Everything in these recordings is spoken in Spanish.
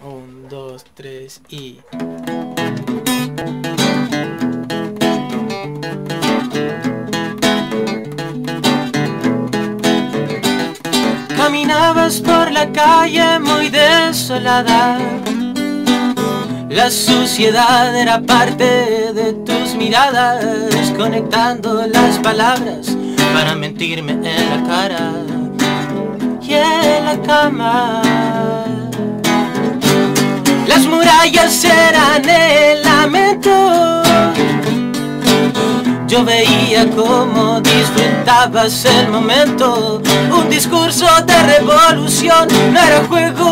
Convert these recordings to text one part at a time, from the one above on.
Un, dos, tres y... Caminabas por la calle muy desolada. La suciedad era parte de tus miradas Conectando las palabras para mentirme en la cara Y en la cama Murallas eran el lamento. Yo veía cómo disfrutabas el momento. Un discurso de revolución No era juego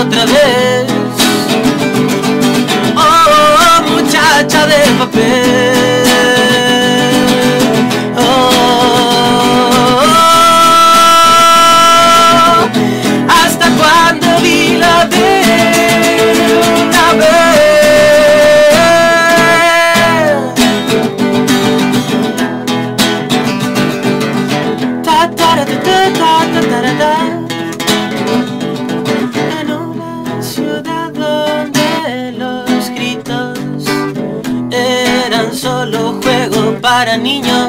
otra vez solo juego para niños,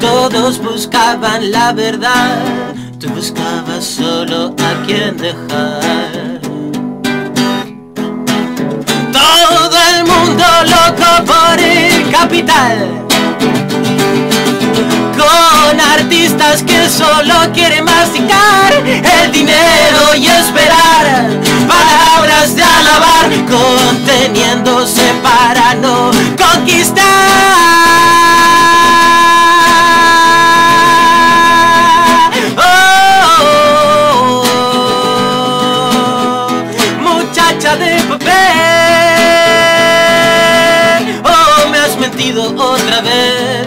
todos buscaban la verdad, tú buscabas solo a quien dejar. Todo el mundo loco por el capital. Con artistas que solo quieren masticar el dinero y esperar mentido otra vez.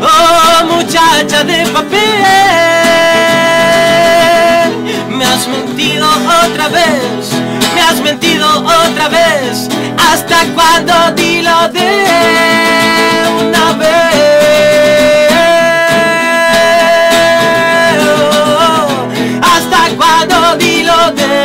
Oh, muchacha de papel, me has mentido otra vez, me has mentido otra vez. ¿Hasta cuándo dilo de una vez? Oh, ¿Hasta cuándo dilo de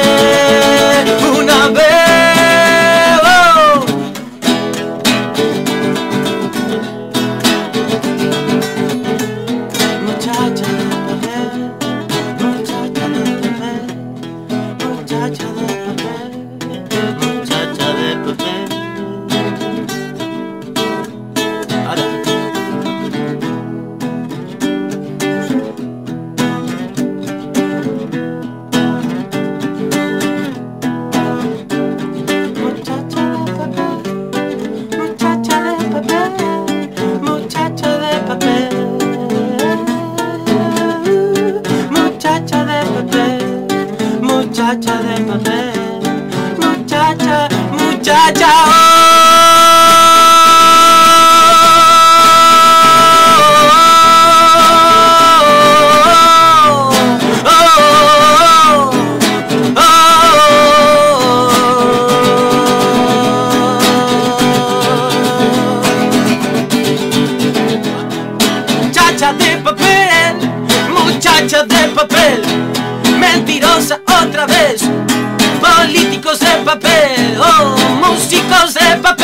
muchacha. Muchacha de papel, muchacha de papel, mentirosa otra vez, políticos de papel, oh, músicos de papel.